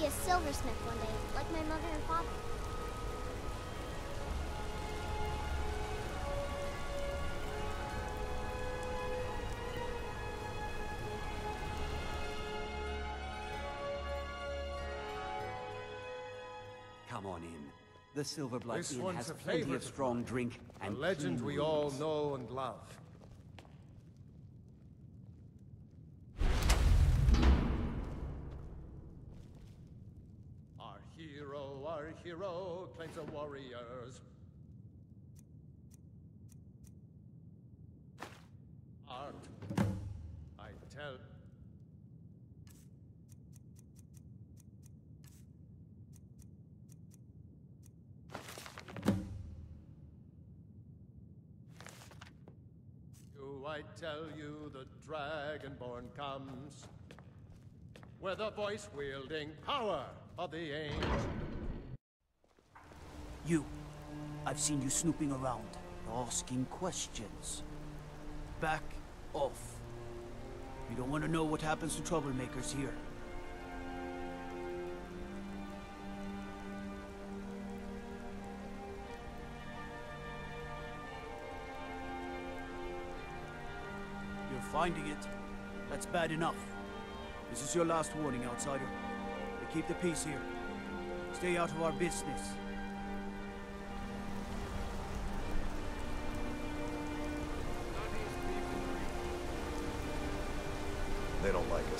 be a silversmith one day, like my mother and father. Come on in. The Silverblood This Inn one's has a plenty of of strong drink and A and legend we all know and love. Hero, claims the warriors. Art, I tell. Do I tell you the Dragonborn comes? With the voice-wielding power of the ancient. You. I've seen you snooping around, asking questions. Back off. You don't want to know what happens to troublemakers here. You're finding it. That's bad enough. This is your last warning, outsider. We keep the peace here. Stay out of our business.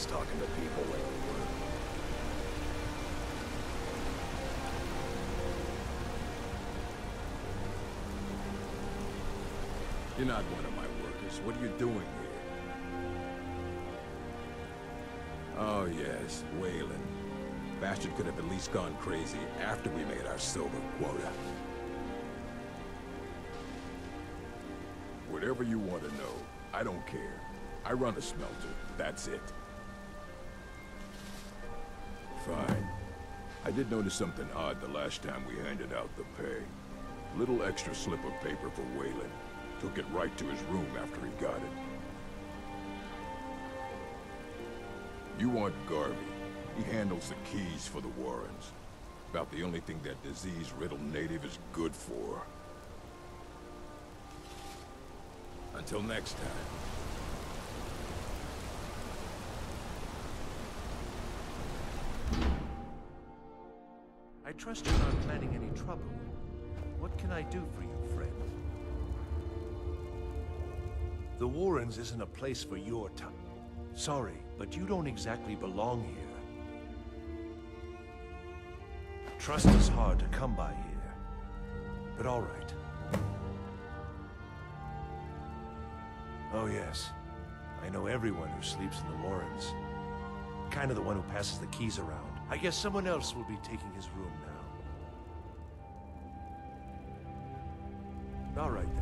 Us talking to people where we work. You're not one of my workers. What are you doing here? Oh, yes, Weylin. Bastard could have at least gone crazy after we made our silver quota. Whatever you want to know, I don't care. I run a smelter. That's it. Fine. I did notice something odd the last time we handed out the pay. Little extra slip of paper for Weylin. Took it right to his room after he got it. You want Garvey. He handles the keys for the Warrens. About the only thing that disease-riddled native is good for. Until next time. Trust you're not planning any trouble. What can I do for you, friend? The Warrens isn't a place for your time. Sorry, but you don't exactly belong here. Trust is hard to come by here. But all right. Oh yes. I know everyone who sleeps in the Warrens. Kind of the one who passes the keys around. I guess someone else will be taking his room now. All right.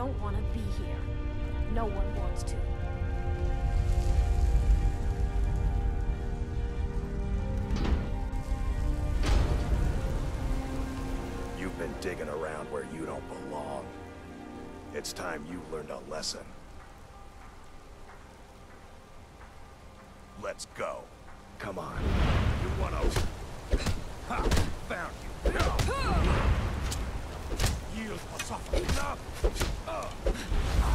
Don't want to be here. No one wants to. You've been digging around where you don't belong. It's time you learned a lesson. Let's go. Come on. You wanna... Ha! Found you. Yield for suffering. Uh. Oh.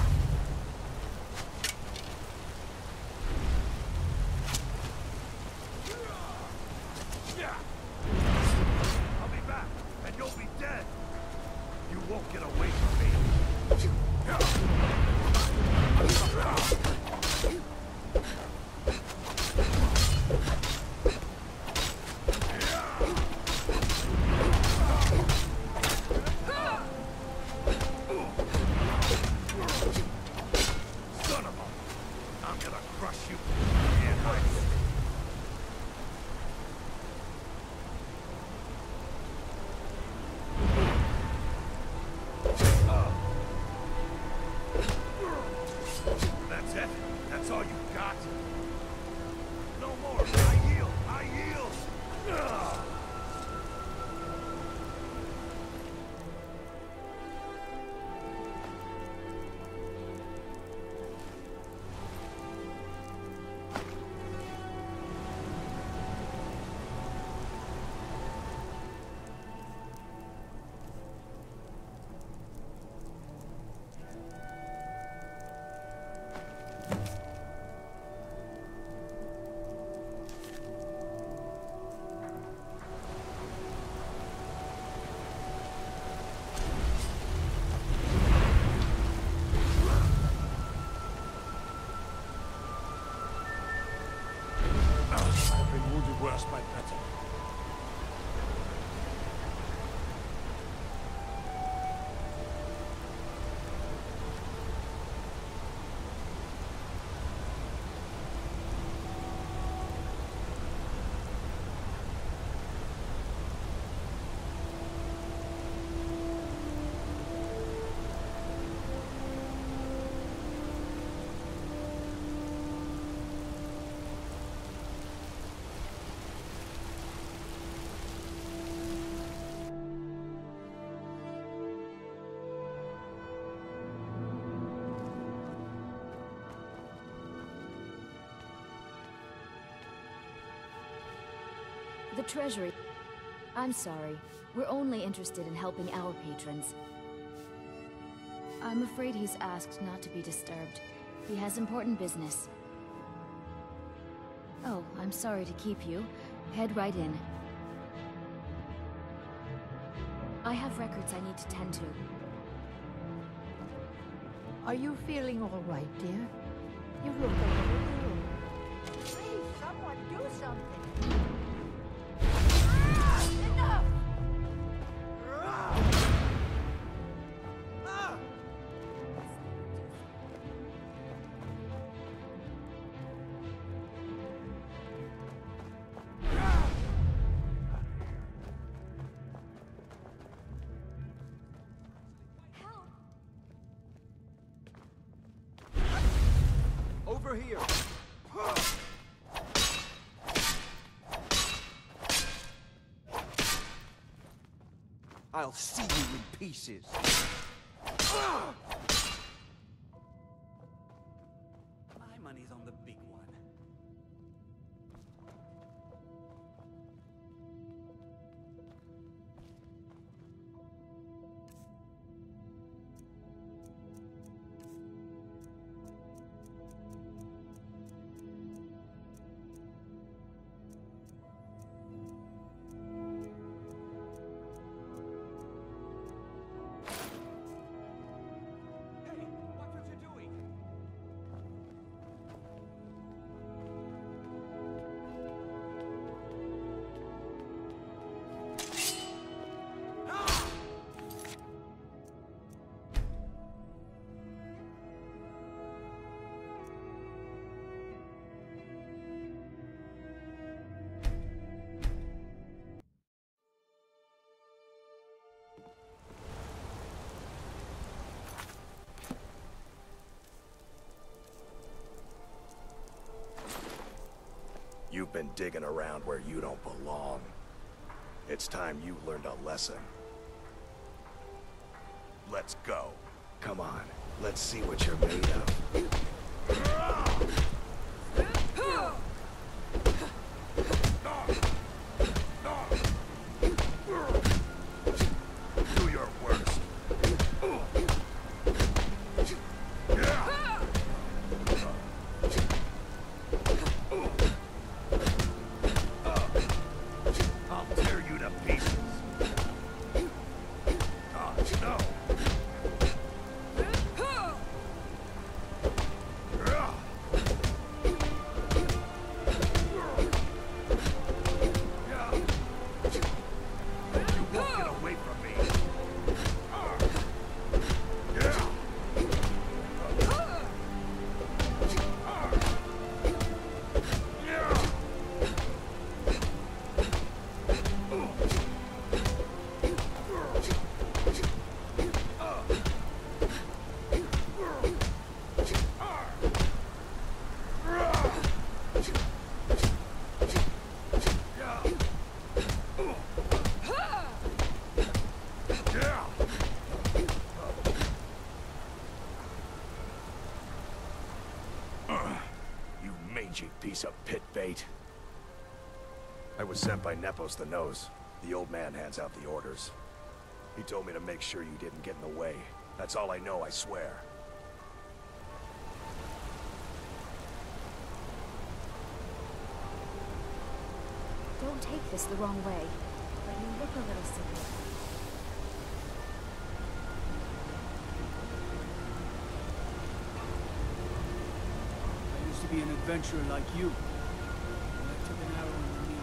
Treasury. I'm sorry. We're only interested in helping our patrons. I'm afraid he's asked not to be disturbed. He has important business. Oh, I'm sorry to keep you. Head right in. I have records I need to tend to. Are you feeling all right, dear? You look a little ill. Please, someone do something. Here! I'll see you in pieces. You've been digging around where you don't belong. It's time you learned a lesson. Let's go. Come on, let's see what you're made of. Piece of pit bait. I was sent by Nepos the Nose. The old man hands out the orders. He told me to make sure you didn't get in the way. That's all I know, I swear. Don't take this the wrong way, but you look a little silly. Be an adventurer like you. I took an arrow in the knee.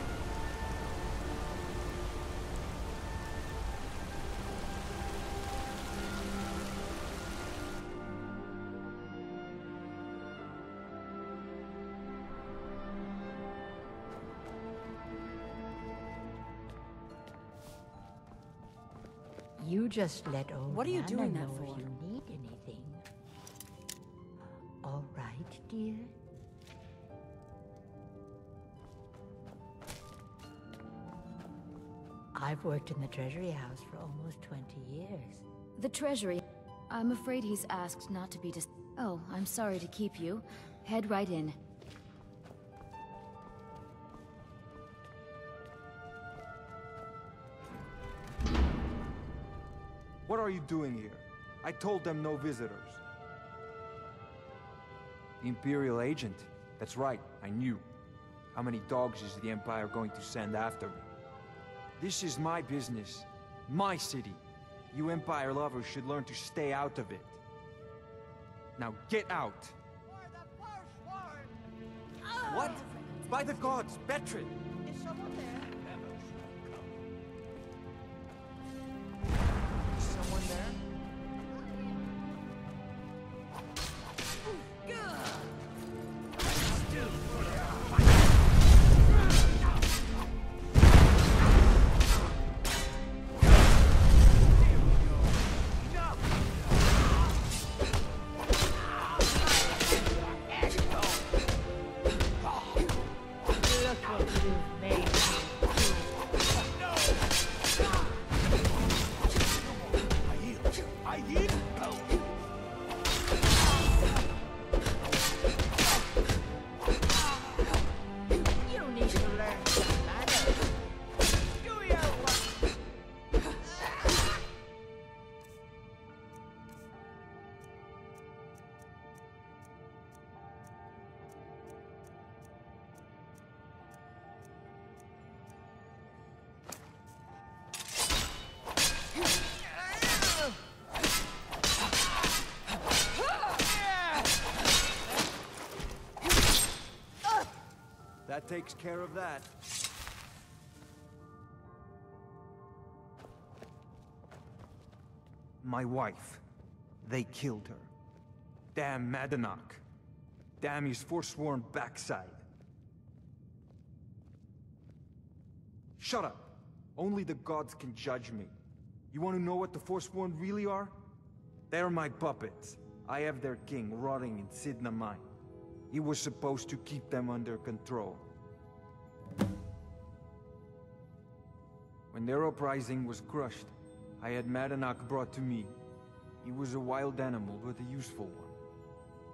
You just let old What are you doing that for? if you I've worked in the Treasury House for almost 20 years. The Treasury. I'm afraid he's asked not to be dis- Oh, I'm sorry to keep you. Head right in. What are you doing here? I told them no visitors. The Imperial agent. That's right, I knew. How many dogs is the Empire going to send after me? This is my business. My city. You Empire lovers should learn to stay out of it. Now get out! What? By the gods, Betrid! Is someone there? Someone there? That takes care of that. My wife. They killed her. Damn Madanach. Damn his forsworn backside. Shut up. Only the gods can judge me. You want to know what the Forsworn really are? They're my puppets. I have their king rotting in Cidhna Mine. He was supposed to keep them under control. When their uprising was crushed, I had Madanach brought to me. He was a wild animal, but a useful one.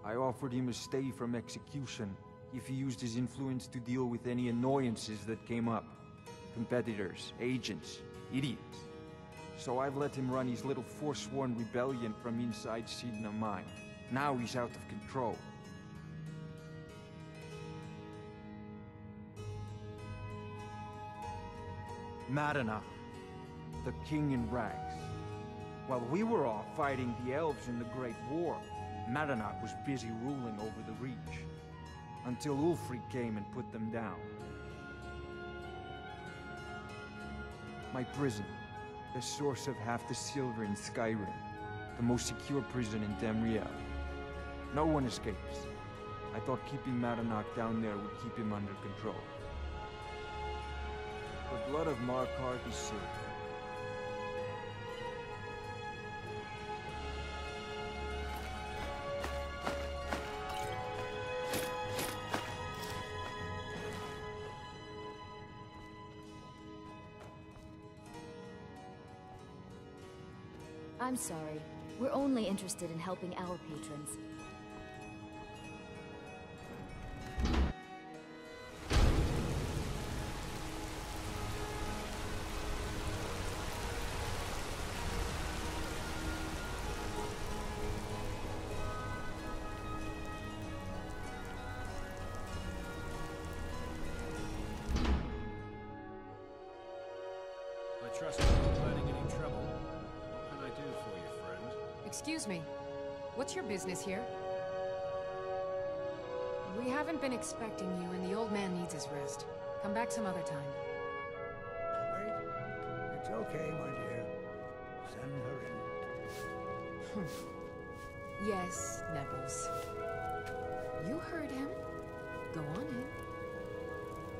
I offered him a stay from execution if he used his influence to deal with any annoyances that came up. Competitors, agents, idiots. So I've let him run his little forsworn rebellion from inside Cidhna Mine. Now he's out of control. Madanach, the king in rags. While we were off fighting the elves in the Great War, Madanach was busy ruling over the Reach. Until Ulfric came and put them down. My prison, the source of half the silver in Skyrim, the most secure prison in Tamriel. No one escapes. I thought keeping Madanach down there would keep him under control. The blood of Markarth is silver. I'm sorry. We're only interested in helping our patrons. Business here? We haven't been expecting you, and the old man needs his rest. Come back some other time. Wait. It's okay, my dear. Send her in. Hmm. Yes, Nepos. You heard him. Go on in.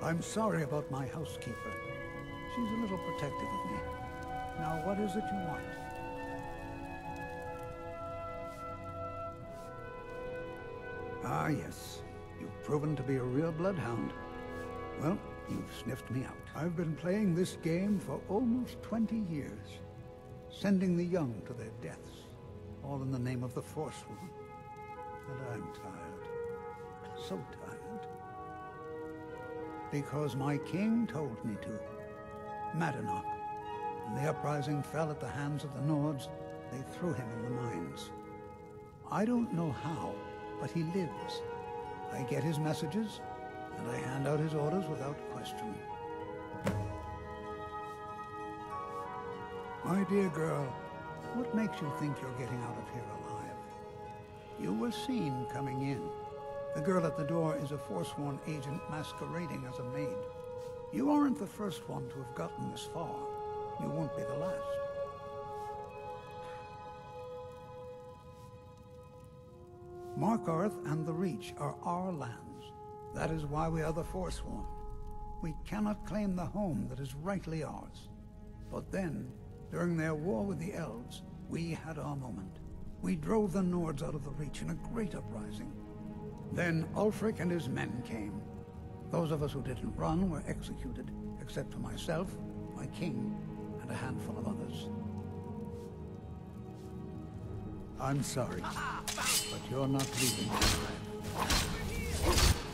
I'm sorry about my housekeeper. She's a little protective of me. Now, what is it you want? Ah, yes. You've proven to be a real bloodhound. Well, you've sniffed me out. I've been playing this game for almost 20 years, sending the young to their deaths, all in the name of the Forsworn. And I'm tired. So tired. Because my king told me to. Madanach. When the uprising fell at the hands of the Nords, they threw him in the mines. I don't know how, but he lives. I get his messages, and I hand out his orders without question. My dear girl, what makes you think you're getting out of here alive? You were seen coming in. The girl at the door is a Forsworn agent masquerading as a maid. You aren't the first one to have gotten this far. You won't be the last. Markarth and the Reach are our lands. That is why we are the Forsworn. We cannot claim the home that is rightly ours. But then, during their war with the Elves, we had our moment. We drove the Nords out of the Reach in a great uprising. Then Ulfric and his men came. Those of us who didn't run were executed, except for myself, my king, and a handful of others. I'm sorry, but you're not leaving alive.